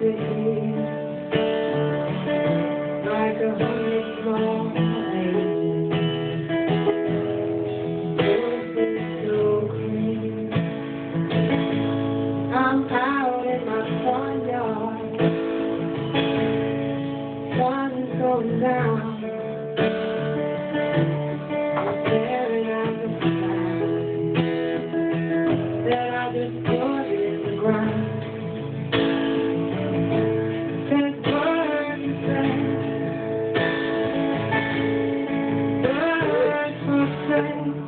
day. friends.